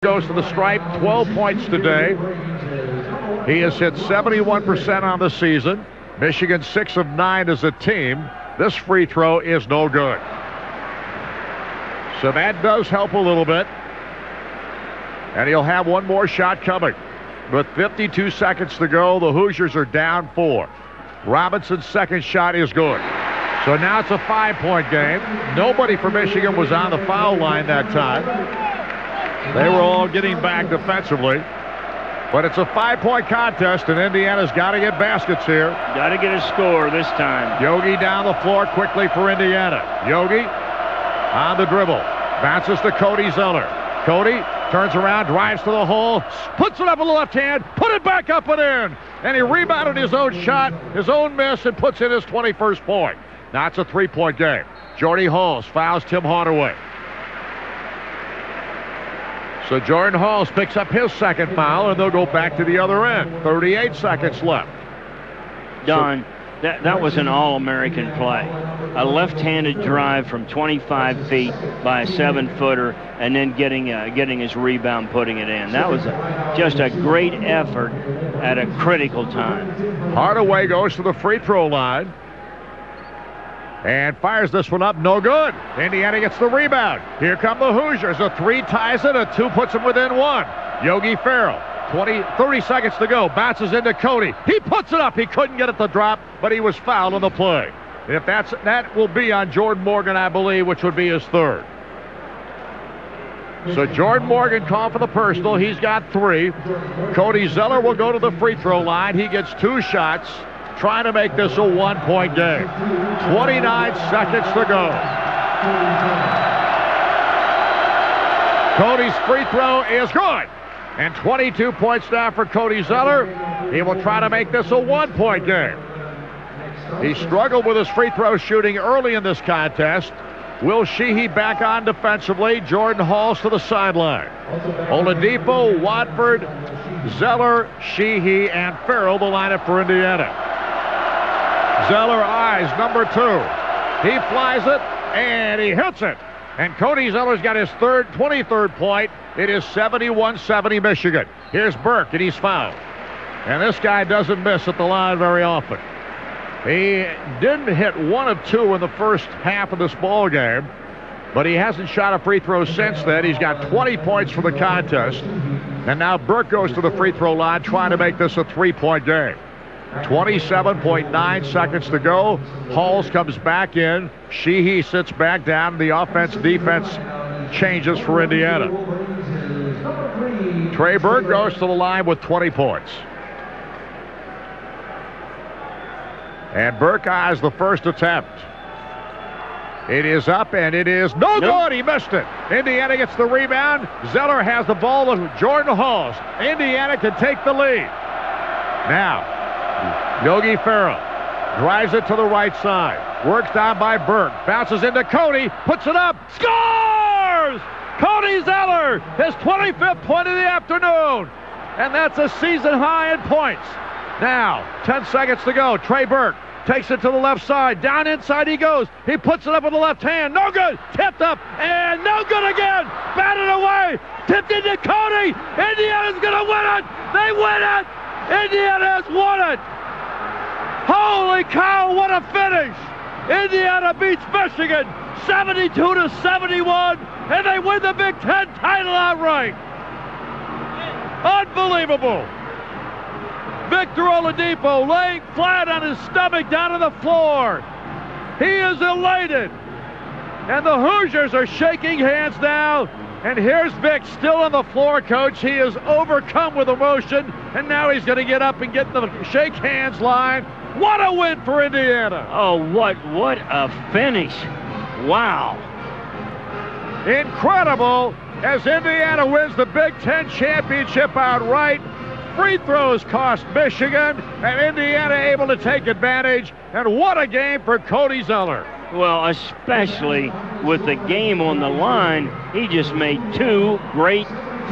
goes to the stripe, 12 points today. He has hit 71% on the season. Michigan 6 of 9 as a team. This free throw is no good. So that does help a little bit. And he'll have one more shot coming. With 52 seconds to go, the Hoosiers are down four. Robinson's second shot is good. So now it's a five-point game. Nobody from Michigan was on the foul line that time. They were all getting back defensively. But it's a five-point contest, and Indiana's got to get baskets here. Got to get a score this time. Yogi down the floor quickly for Indiana. Yogi on the dribble. Bounces to Cody Zeller. Cody turns around, drives to the hole, puts it up with the left hand, put it back up and in. And he rebounded his own shot, his own miss, and puts in his 21st point. Now it's a three-point game. Jordy Hulls fouls Tim Hardaway. So Jordan Hulls picks up his second foul, and they'll go back to the other end. 38 seconds left. Don, so, that, that was an all-American play. A left-handed drive from 25 feet by a seven-footer, and then getting uh, getting his rebound, putting it in. That was a, just a great effort at a critical time. Hardaway goes to the free throw line and fires this one up. No good. Indiana gets the rebound. Here come the Hoosiers. A three ties it. A two puts them within one. Yogi Ferrell. 20, 30 seconds to go. Bounces into Cody. He puts it up. He couldn't get it to drop, but he was fouled on the play. If that's that will be on Jordan Morgan, I believe, which would be his third. So Jordan Morgan called for the personal. He's got three. Cody Zeller will go to the free throw line. He gets two shots trying to make this a one-point game. 29 seconds to go. Cody's free throw is good. And 22 points now for Cody Zeller. He will try to make this a one-point game. He struggled with his free throw shooting early in this contest. Will Sheehey back on defensively. Jordan Hulls to the sideline. Oladipo, Watford, Zeller, Sheehey, and Ferrell the lineup for Indiana. Zeller eyes number two. He flies it, and he hits it. And Cody Zeller's got his third, 23rd point. It is 71-70 Michigan. Here's Burke, and he's fouled. And this guy doesn't miss at the line very often. He didn't hit one of two in the first half of this ball game, but he hasn't shot a free throw since then. He's got 20 points for the contest. And now Burke goes to the free throw line trying to make this a three-point game. 27.9 seconds to go. Hulls comes back in. Sheehey sits back down. The offense defense changes for Indiana. Trey Burke goes to the line with 20 points. And Burke eyes the first attempt. It is up and it is no good. He missed it. Indiana gets the rebound. Zeller has the ball with Jordan Hulls. Indiana can take the lead. Now, Yogi Ferrell drives it to the right side. Works down by Burke. Bounces into Cody. Puts it up. Scores! Cody Zeller, his 25th point of the afternoon. And that's a season high in points. Now, 10 seconds to go. Trey Burke takes it to the left side. Down inside he goes. He puts it up with the left hand. No good. Tipped up. And no good again. Batted away. Tipped into Cody. Indiana's going to win it. They win it. Indiana has won it. Holy cow, what a finish! Indiana beats Michigan 72 to 71, and they win the Big Ten title outright. Unbelievable. Victor Oladipo laying flat on his stomach down on the floor. He is elated. And the Hoosiers are shaking hands now. And here's Vic still on the floor, coach. He is overcome with emotion. And now he's going to get up and get the shake hands line what a win for Indiana. Oh, what, what a finish. Wow. Incredible as Indiana wins the Big Ten championship outright. Free throws cost Michigan, and Indiana able to take advantage. And what a game for Cody Zeller. Well, especially with the game on the line, he just made two great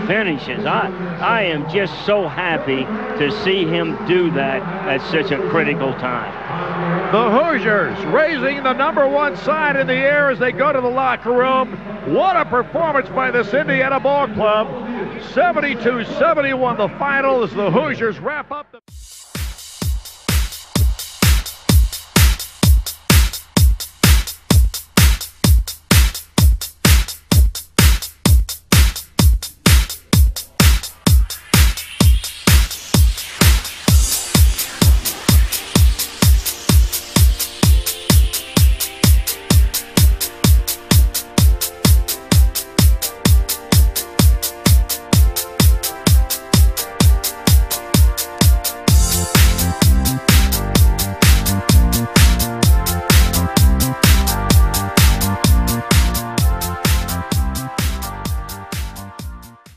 finishes. I, I am just so happy to see him do that at such a critical time. The Hoosiers raising the number one side in the air as they go to the locker room. What a performance by this Indiana ball club. 72-71 the final as the Hoosiers wrap up the